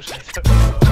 Oh,